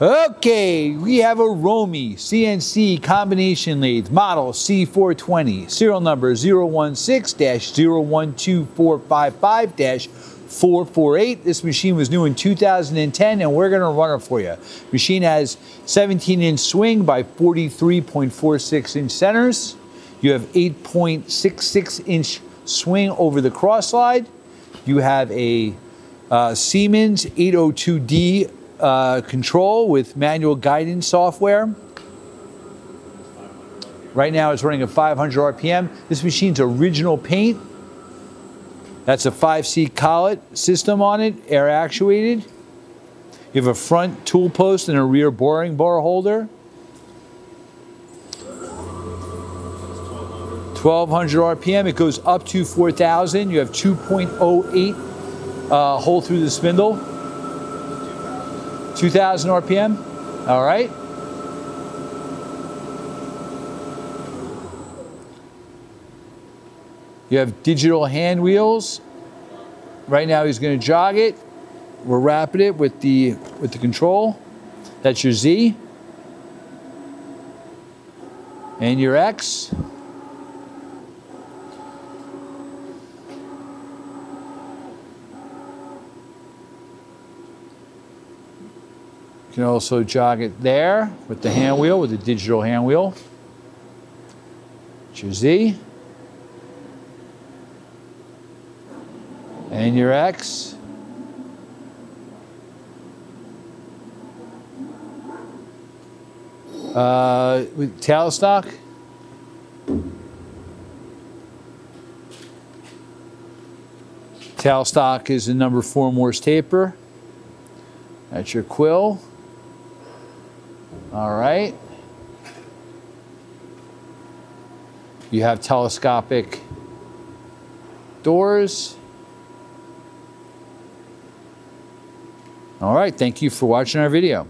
Okay, we have a Romi CNC combination lathe, model C420, serial number 016-012455-448. This machine was new in 2010 and we're gonna run it for you. Machine has 17 inch swing by 43.46 inch centers. You have 8.66 inch swing over the cross slide. You have a uh, Siemens 802D uh, control with manual guidance software. Right now it's running at 500 RPM. This machine's original paint. That's a 5C collet system on it, air actuated. You have a front tool post and a rear boring bar holder. 1200 RPM, it goes up to 4000. You have 2.08 uh, hole through the spindle. 2,000 RPM. All right. You have digital hand wheels. Right now he's going to jog it. We're wrapping it with the with the control. That's your Z. And your X. You can also jog it there with the hand wheel, with the digital hand wheel. It's your Z. And your X. Uh, with Tailstock. Tailstock is the number four Morse taper. That's your quill. All right. You have telescopic doors. All right, thank you for watching our video.